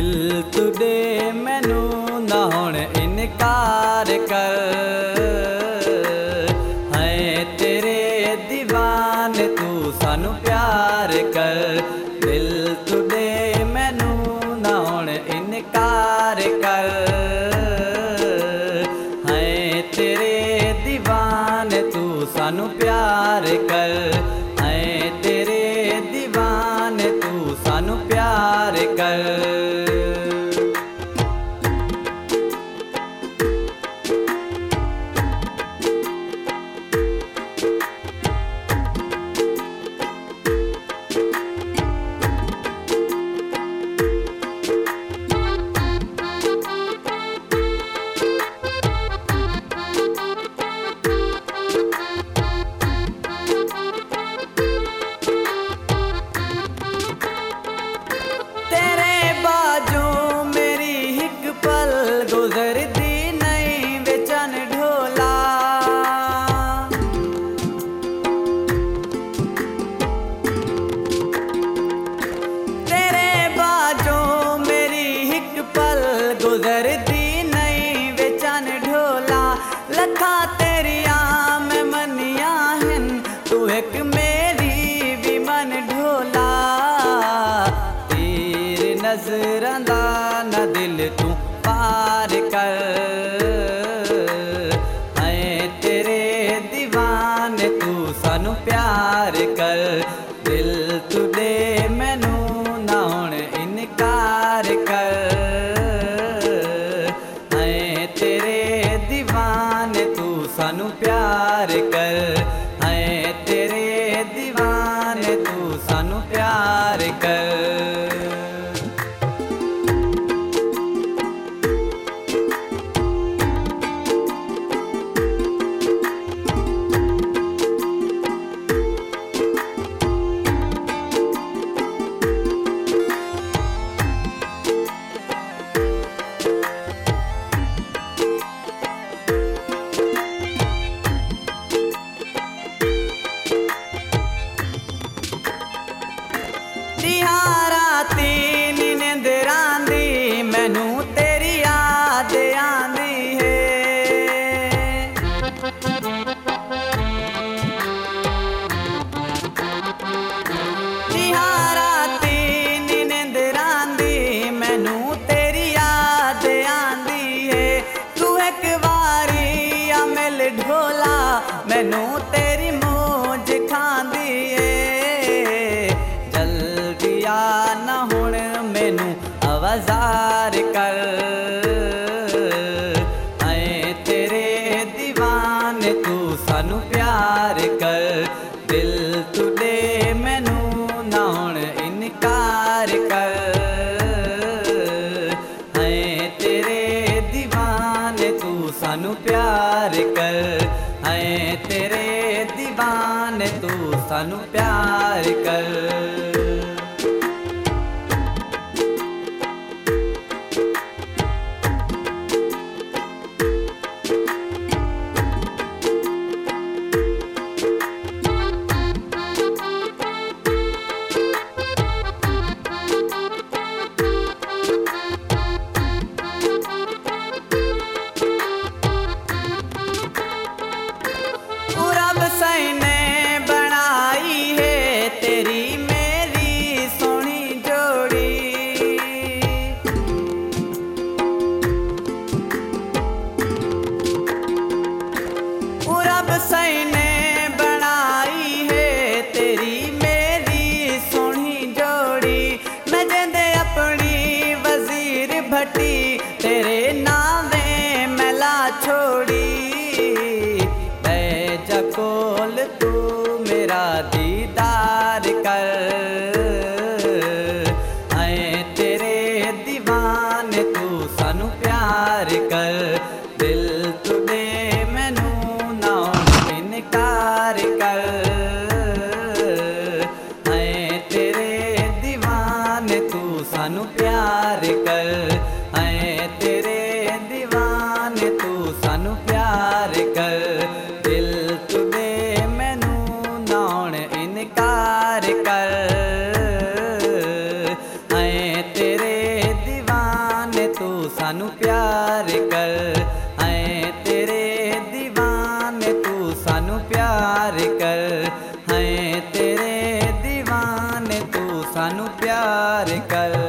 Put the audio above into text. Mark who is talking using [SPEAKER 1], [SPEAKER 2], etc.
[SPEAKER 1] ਦਿਲ ਤੁਡੇ ਮੈਨੂੰ ਨਾ ਹੁਣ ਇਨਕਾਰ ਕਰ। ਹੈ ਤੇਰੇ دیਵਾਨੇ ਤੂੰ ਸਾਨੂੰ ਪਿਆਰ ਕਰ। ਦਿਲ ਤੁਡੇ ਮੈਨੂੰ ਨਾ ਹੁਣ ਇਨਕਾਰ ਕਰ। ਨਜ਼ਰਾਂ ਦਾ ਨਾ ਦਿਲ ਤੂੰ ਪਾਰ ਕਰ। ਐ ਤੇਰੇ دیਵਾਨ ਤੂੰ ਸਾਨੂੰ ਪਿਆਰ ਕਰ। ਦਿਲ ਤੂੰ ਦੇ ਮੈਨੂੰ ਨਾ ਹੁਣ ਇਨਕਾਰ ਕਰ। ਐ ਤੇਰੇ دیਵਾਨ ਤੂੰ ਸਾਨੂੰ ਪਿਆਰ ਕਰ। ਮੈਨੂੰ ਤੇਰੀ ਮੋਜ ਖਾਂਦੀ ਏ। ਜਲਦੀ ਆ ਨਾ ਹੁਣ ਮੈਨੂੰ ਆਵਾਜ਼ਾਰ ਕਰ। ਐ ਤੇਰੇ دیਵਾਨੇ ਤੂੰ ਸਾਨੂੰ ਪਿਆਰ ਕਰ। ਦਿਲ ਤੁਡੇ ਮੈਨੂੰ ਨਾ ਹੁਣ ਇਨਕਾਰ ਕਰ। ਤੇਰੇ دیਵਾਨੇ ਤੂੰ ਸਾਨੂੰ ਪਿਆਰ ਉਹ ਰੱਬ ਬਣਾਈ ਹੈ ਤੇਰੀ ਮੇਰੀ ਸੋਹਣੀ ਜੋੜੀ। ਮੈਂ ਜਿੰਦੇ ਆਪਣੀ ਵਜ਼ੀਰ ਭੱਟੀ ਤੇਰੇ ਸਾਨੂੰ ਪਿਆਰ ਕਰ। ਹੈ ਤੇਰੇ دیਵਾਨੇ ਤੂੰ ਸਾਨੂੰ ਪਿਆਰ ਕਰ।